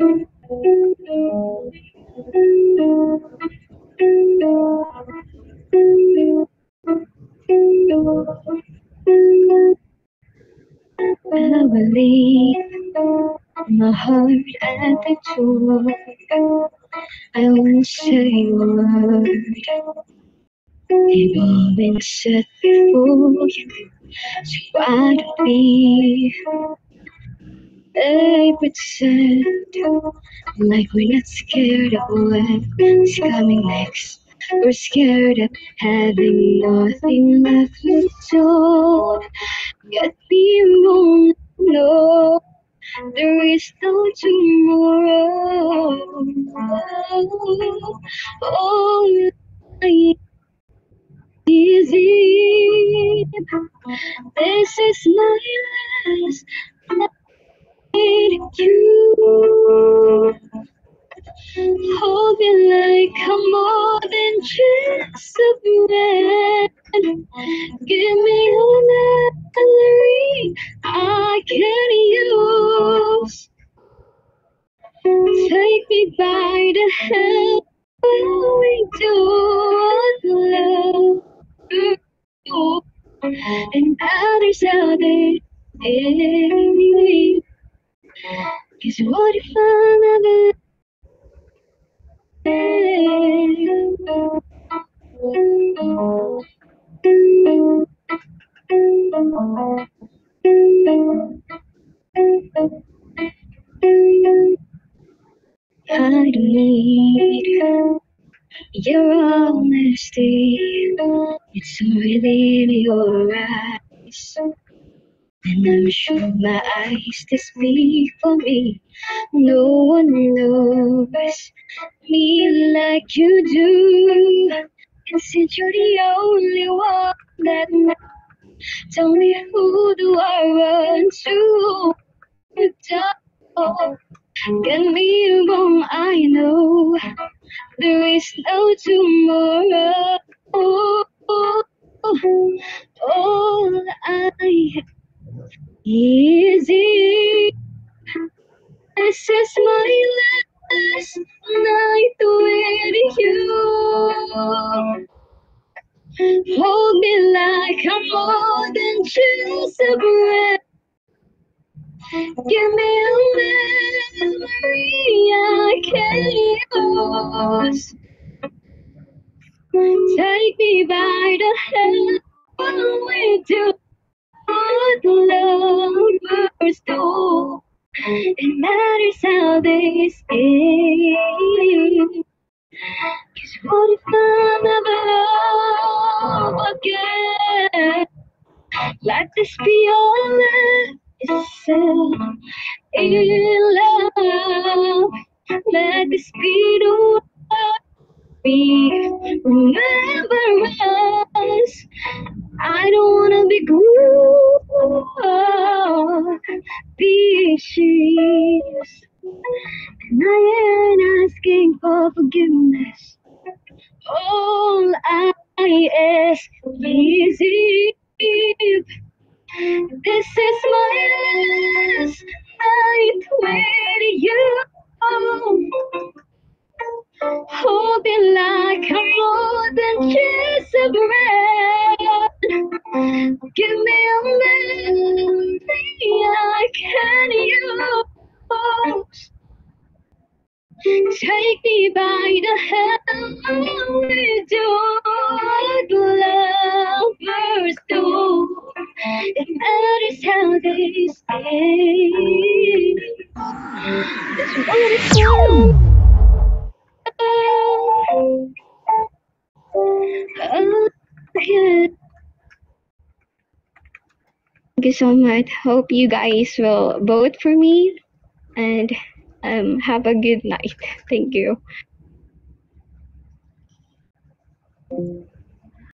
I will leave my heart at the door. I won't say a word. They've all been said before so why don't we? They pretend like we're not scared of what's coming next. We're scared of having nothing left to do. Get me wrong, no, there is no tomorrow. Oh, I easy. This is my last with you. Hold me like I'm more than just a friend. Give me a memory I can use. Take me by the hand when we do love. And others out there. Cause what if I need your honesty. It's already in your eyes. And I'm sure my eyes they speak for me. No one knows me like you do. And since you're the only one that knows, tell me who do I run to? Don't get me wrong, I know there is no tomorrow. All I Hold me like I'm more than just a breath. Give me a memory I can use. Take me by the hand when we do what lovers do. It matters how they stay. Said in love. Let the word we remember us. I don't wanna be cruel, vicious. And I ain't asking for forgiveness. All I ask is if Give me a memory I can use. Take me by the hand we do what lovers do. It matters how they stay. That's what it's Thank you so much. Hope you guys will vote for me and um, have a good night. Thank you.